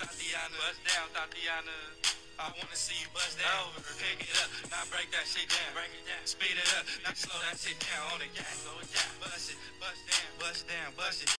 Thotiana. Bust down, Thotiana. I wanna see you bust down. Pick it up, now break that shit down. Break it down. Speed it up, now slow that shit down on the gas. Slow it down. Bust it, bust down, bust down, bust it.